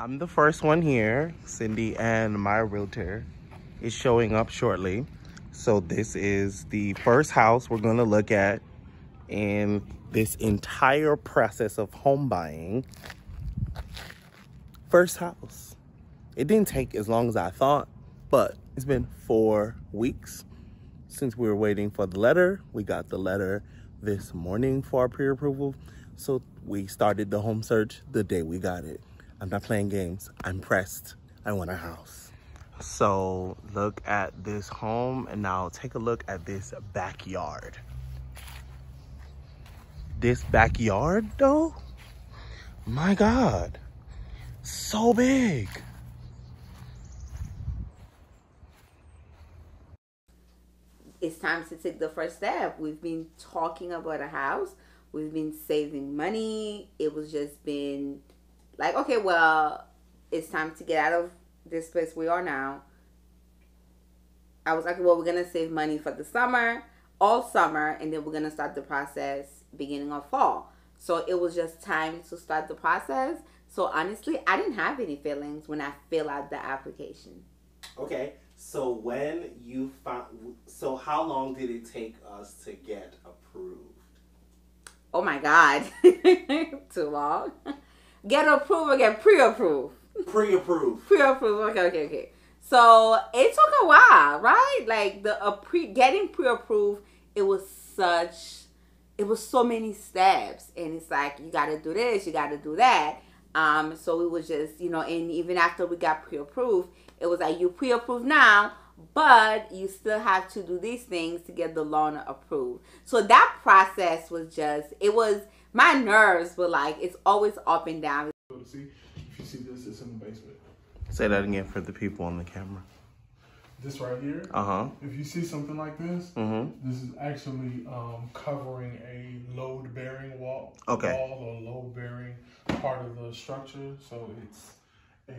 I'm the first one here. Cindy and my realtor is showing up shortly. So this is the first house we're gonna look at in this entire process of home buying. First house. It didn't take as long as I thought, but it's been four weeks since we were waiting for the letter. We got the letter this morning for our pre-approval. So we started the home search the day we got it. I'm not playing games. I'm pressed. I want a house. So look at this home and now take a look at this backyard. This backyard though, my God, so big. It's time to take the first step. We've been talking about a house. We've been saving money. It was just been like, okay, well, it's time to get out of this place we are now. I was like, well, we're gonna save money for the summer, all summer, and then we're gonna start the process beginning of fall. So it was just time to start the process. So honestly, I didn't have any feelings when I fill out the application. Okay, so when you found, so how long did it take us to get approved? Oh my God, too long. Get approved or get pre-approved? Pre-approved. Pre-approved. Okay, okay, okay. So it took a while, right? Like the uh, pre getting pre-approved, it was such, it was so many steps, and it's like you got to do this, you got to do that. Um, so it was just, you know, and even after we got pre-approved, it was like you pre-approved now, but you still have to do these things to get the loan approved. So that process was just, it was my nerves were like it's always up and down. See, if you see this, it's in the basement. Say that again for the people on the camera. This right here. Uh huh. If you see something like this, mm-hmm. this is actually um, covering a load bearing wall, okay. wall or load bearing part of the structure. So it's a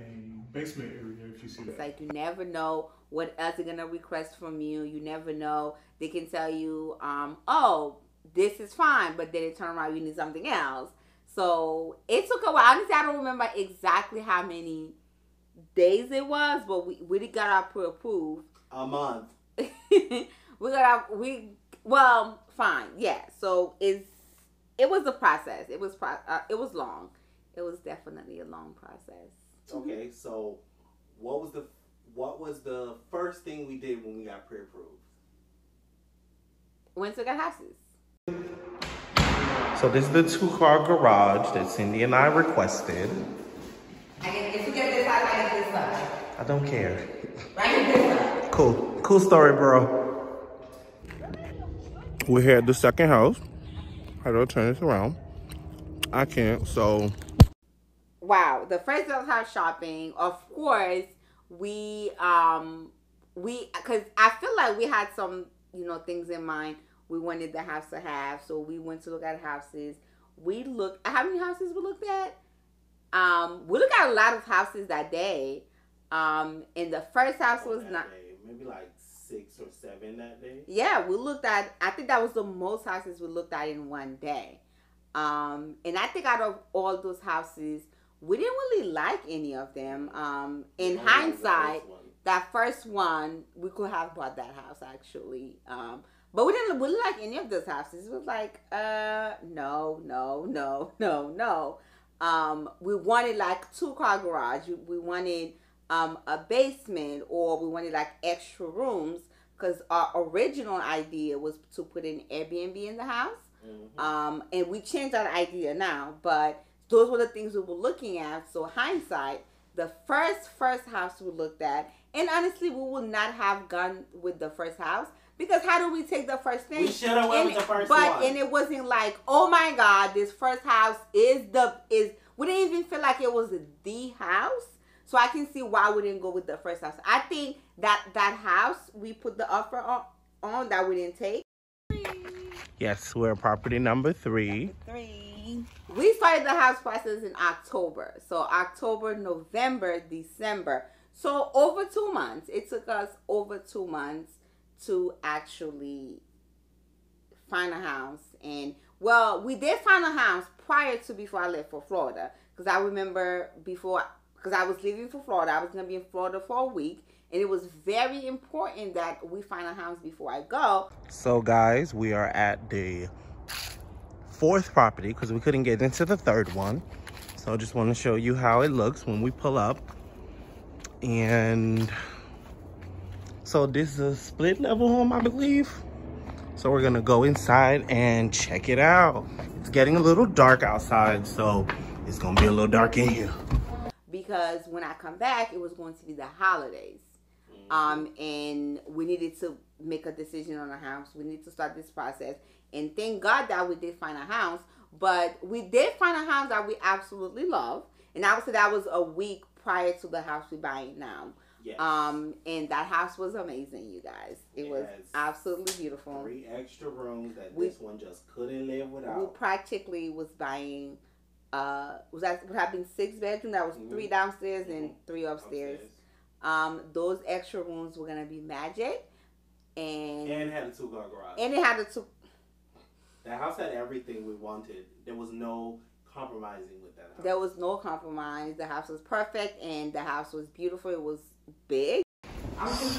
basement area. If you see it's that. like you never know what else they're gonna request from you. You never know. They can tell you, um, oh this is fine, but then it turned around, you need something else. So it took a while. Honestly, I don't remember exactly how many days it was, but we we got our pre-approved. A month. we got our we well fine yeah. So it's it was a process. It was pro uh, it was long. It was definitely a long process. Okay, so what was the what was the first thing we did when we got pre-approved? Went to the houses. So this is the two car garage that Cindy and I requested. I if you get this side, I get this side. I don't care. I get this side. Cool. Cool story, bro. We're here at the second house. I don't turn this around? I can't, so. Wow, the first house shopping, of course, we, um, we, cause I feel like we had some, you know, things in mind we wanted the house to have. So we went to look at houses. We looked how many houses we looked at? Um, we looked at a lot of houses that day. Um, and the first house was not day. maybe like six or seven that day. Yeah, we looked at I think that was the most houses we looked at in one day. Um, and I think out of all those houses, we didn't really like any of them. Um, in hindsight, that first one, we could have bought that house actually. Um, but we didn't we didn't like any of those houses. It was like, uh, no, no, no, no, no. Um, we wanted like two car garage. We wanted um a basement, or we wanted like extra rooms because our original idea was to put an Airbnb in the house. Mm-hmm. Um, and we changed our idea now, but those were the things we were looking at. So hindsight, the first first house we looked at, and honestly, we would not have gone with the first house because how do we take the first thing? We should have went with the first but, one. and it wasn't like, oh my God, this first house is the is. We didn't even feel like it was the house. So I can see why we didn't go with the first house. I think that that house we put the offer on, on that we didn't take. Yes, we're property number three. Three. We started the house process in October. So October, November, December. So over two months. It took us over two months to actually find a house. And well, we did find a house prior to before I left for Florida. Because I remember before, because I was leaving for Florida. I was gonna be in Florida for a week, and it was very important that we find a house before I go. So, guys, we are at the fourth property because we couldn't get into the third one. So, I just want to show you how it looks when we pull up. And so, this is a split level home, I believe. So, we're gonna go inside and check it out. It's getting a little dark outside, so it's gonna be a little dark in here. Because when I come back, it was going to be the holidays. Um, and we needed to make a decision on a house. We need to start this process. And thank God that we did find a house. But we did find a house that we absolutely love. And I would say that was a week prior to the house we're buying now. Yes. Um, and that house was amazing, you guys. It was absolutely beautiful. Three extra rooms that We- this one just couldn't live without. We practically was buying uh was that having six bedroom that was Mhm. three downstairs and Mhm. three upstairs. Um those extra rooms were gonna be magic and And had a two car garage. and it had a two the house had everything we wanted. There was no compromising with that house. there was no compromise. The house was perfect and the house was beautiful. It was big.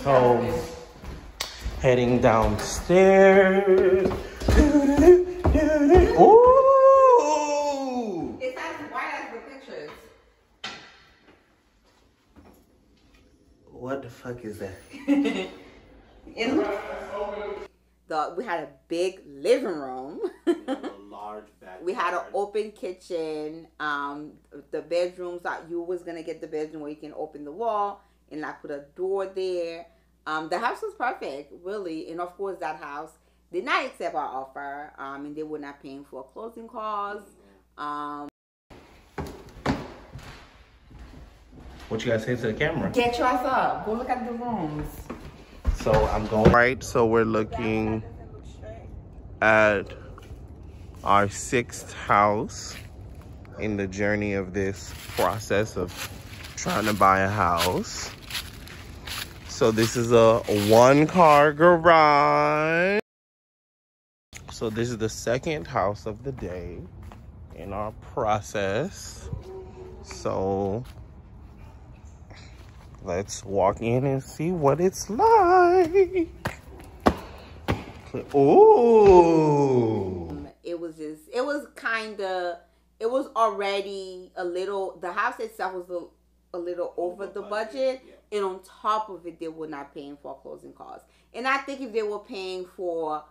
So, heading downstairs. Ooh! It's as white as the pictures. What the fuck is that? The we had a big living room. a large backyard. we had an open kitchen. Um, the bedrooms that you was gonna get the bedroom where you can open the wall and like put a door there. Um, the house was perfect, really, and of course that house did not accept our offer. Um, and they were not paying for closing costs. Um, What you guys say to the camera? get your ass up. Go look at the rooms. So I'm going. Right, so we're looking at our sixth house in the journey of this process of trying to buy a house. So this is a one car garage. So this is the second house of the day in our process. So let's walk in and see what it's like. Ooh. Um, it was just it was kind of it was already a little the house itself was a, a little over the budget and on top of it they were not paying for closing costs. And i think if they were paying for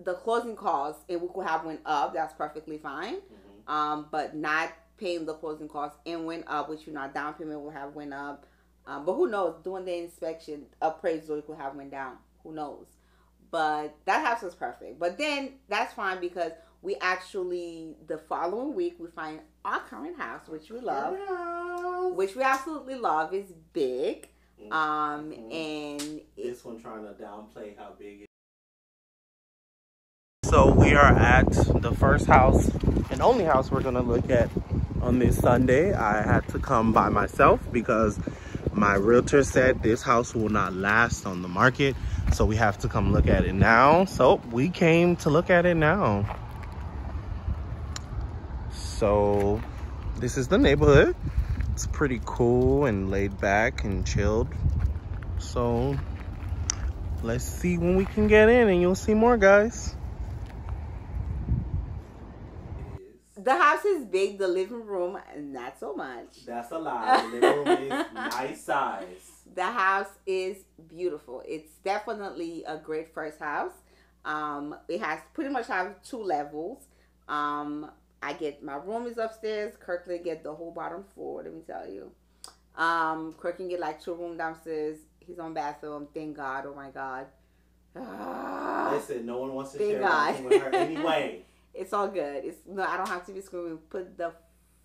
the closing costs and we could have went up. That's perfectly fine. Um but not paying the closing costs and went up which you know down payment will have went up. Um, but who knows? Doing the inspection appraisal it could have went down. Who knows? But that house was perfect. But then that's fine because we actually the following week we find our current house, which we love, which we absolutely love. is big, um, Mhm. and it, This one trying to downplay how big it So we are at the first house and only house we're gonna look at on this Sunday. I had to come by myself because my realtor said this house will not last on the market. So we have to come look at it now. So we came to look at it now. So this is the neighborhood. It's pretty cool and laid back and chilled. So let's see when we can get in and you'll see more guys. the house is big. The living room, and not so much. That's a lie. The living room is nice size. The house is beautiful. It's definitely a great first house. Um, it has pretty much have two levels. Um, I get my room is upstairs. Kirkland get the whole bottom floor. Let me tell you. Um, Kirk can get like two room downstairs. His own bathroom. Thank God. Oh my God. Ah, Listen, no one wants to share God. with her anyway. it's all good. It's no. I don't have to be screaming. Put the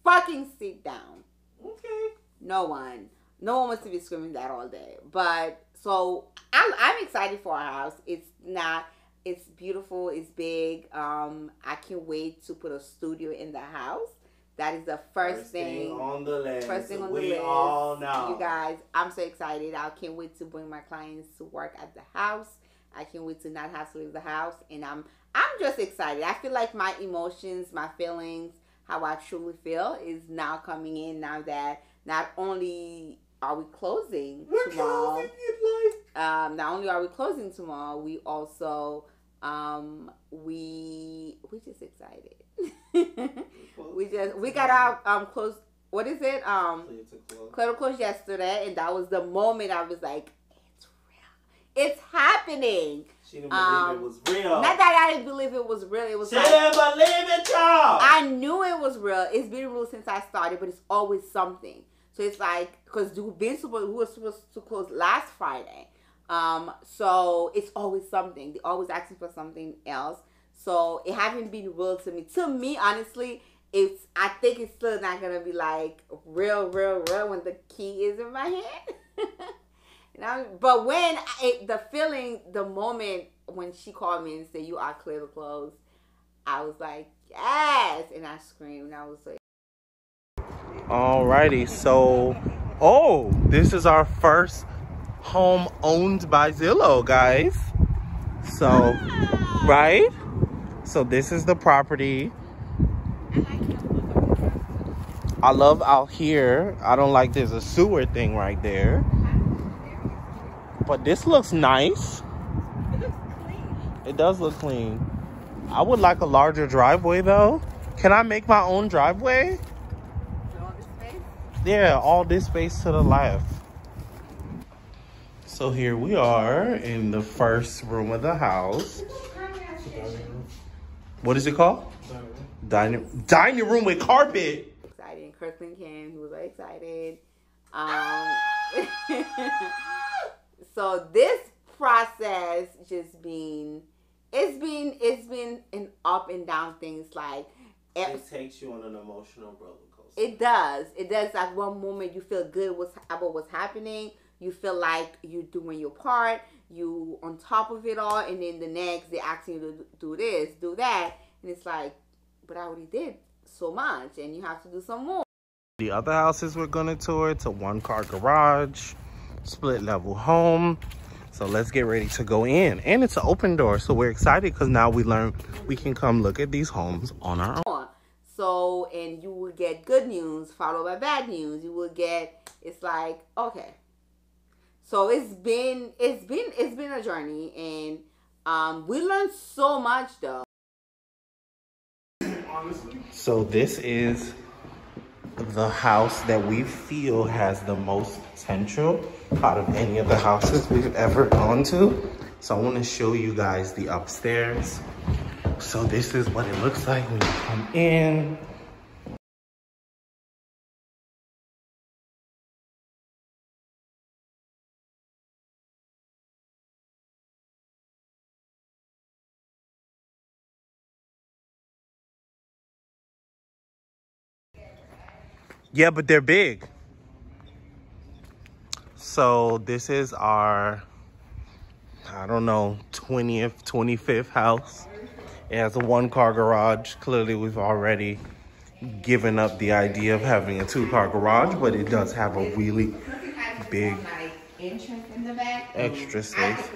fucking seat down. Okay. No one. No one wants to be screaming that all day. But so I'm, I'm excited for our house. It's not. It's beautiful. It's big. Um, I can't wait to put a studio in the house. That is the first, thing. on the list. First thing on we the list. all know. You guys, I'm so excited. I can't wait to bring my clients to work at the house. I can't wait to not have to leave the house. And I'm I'm just excited. I feel like my emotions, my feelings, how I truly feel is now coming in now that not only are we closing We're tomorrow, closing it um, not only are we closing tomorrow, we also um, we we just excited. we just we got our um close. What is it? Um, Clear to close. yesterday, and that was the moment I was like, it's real, it's happening. She didn't Um, believe it was real. Not that I didn't believe it was real. It was she like, didn't believe it, y'all. I knew it was real. It's been real since I started, but it's always something. So it's like because been supposed we were supposed to close last Friday, um. So it's always something. They're always asking for something else. So it haven't been real to me. To me, honestly, it's I think it's still not gonna be like real, real, real when the key is in my hand. and I, but when I, the feeling, the moment when she called me and said you are clear to close, I was like yes, and I screamed. I was like. Alrighty, so oh, this is our first home owned by Zillow, guys. So, right? So this is the property. I love out here. I don't like there's a sewer thing right there. But this looks nice. It looks clean. It does look clean. I would like a larger driveway though. Can I make my own driveway? Yeah, all this space to the left. So here we are in the first room of the house. What is it called? Dining dining room with carpet. excited. Kirkland came. He was very excited. Um, so this process just been, it's been, it's been an up and down thing. It's like, it, takes you on an emotional roller coaster. It does. It does. Like one moment you feel good what's, about what's happening. You feel like you're doing your part. You on top of it all, and then the next they asking you to do this, do that, and it's like, but I already did so much, and you have to do some more. The other houses we're gonna tour, it's a one car garage, split level home. So let's get ready to go in. And it's an open door, so we're excited because now we learn we can come look at these homes on our own. So, and you will get good news followed by bad news. You will get, it's like, okay. So it's been, it's been, it's been a journey and um, we learned so much though. So this is the house that we feel has the most potential out of any of the houses we've ever gone to. So I want to show you guys the upstairs. So this is what it looks like when you come in. Yeah, but they're big. So this is our, I don't know, 20th, 25th house. It has a one car garage. Clearly we've already given up the idea of having a two car garage, but it does have a really big entrance in the back. extra space.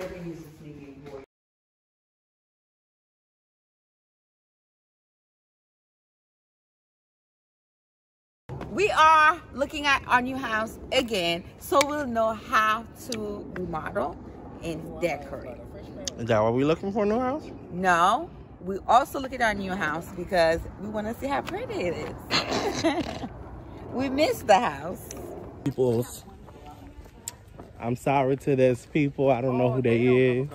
We are looking at our new house again, so we'll know how to remodel and decorate. Is that what we're looking for, new house? No, we also look at our new house because we want to see how pretty it is. we miss the house. People's. I'm sorry to this people. I don't know who they is.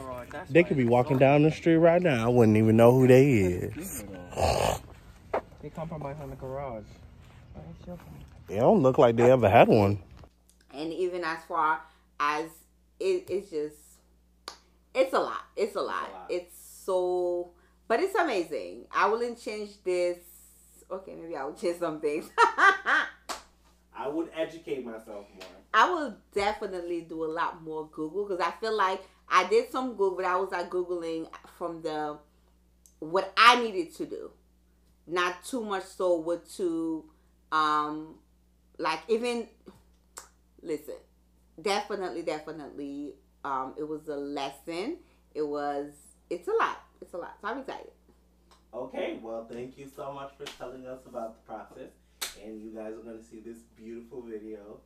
They could be walking down the street right now. I wouldn't even know who they is. They compromise on the garage. They don't look like they ever had one. And even as far as it, it's just, it's a lot. It's a lot. lot. It's so, but it's amazing. I wouldn't change this. Okay, maybe I would change some things. I would educate myself more. I will definitely do a lot more Google because I feel like I did some Google, but I was like Googling from the what I needed to do, not too much so what to um like even listen definitely definitely um it was a lesson it was it's a lot it's a lot. So i'm excited Okay, well, thank you so much for telling us about the process. and you guys are gonna see this beautiful video